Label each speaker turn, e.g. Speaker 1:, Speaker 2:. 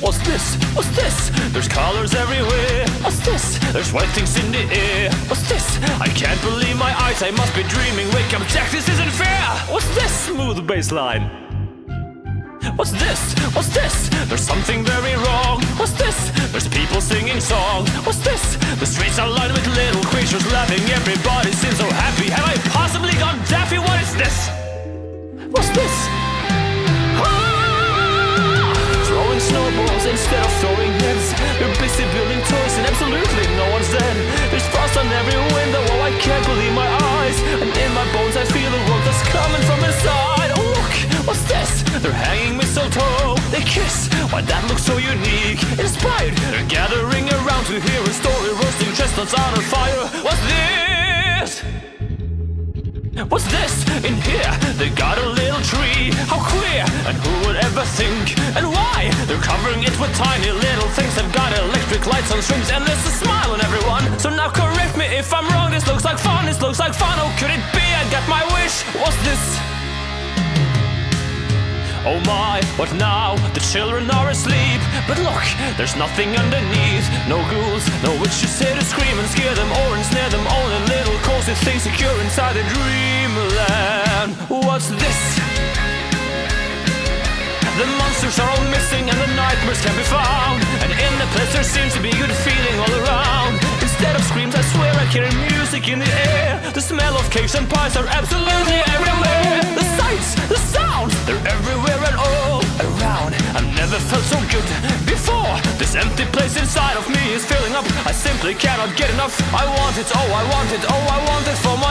Speaker 1: What's this? What's this? There's colors everywhere. What's this? There's white things in the air. What's this? I can't believe my eyes. I must be dreaming. Wake up, Jack. This isn't fair. What's this? Smooth bass line. What's this? What's this? There's something very wrong. What's this? There's people singing songs. What's this? The streets are lined with little creatures laughing. Everybody seems so happy. Instead of throwing heads. They're busy building toys and absolutely no one's dead. There's frost on every window. Oh, I can't believe my eyes. And in my bones, I feel the warmth that's coming from inside. Oh, look, what's this? They're hanging mistletoe. They kiss. Why that looks so unique. Inspired. They're gathering around to hear a story. Roasting chestnuts on a fire. What's this? What's this in here? Covering it with tiny little things. They've got electric lights on strings, and there's a smile on everyone. So now correct me if I'm wrong. This looks like fun. This looks like fun. Oh, could it be? I got my wish. What's this? Oh my, what now? The children are asleep. But look, there's nothing underneath. No ghouls, no witches here to scream and scare them or ensnare them. Only little cozy things secure inside a dreamland. What's this? Monsters are all missing and the nightmares can be found. And in the place there seems to be good feeling all around. Instead of screams, I swear I hear music in the air. The smell of cakes and pies are absolutely everywhere. The sights, the sounds, they're everywhere and all around. I've never felt so good before. This empty place inside of me is filling up. I simply cannot get enough. I want it, oh, I want it, oh, I want it for my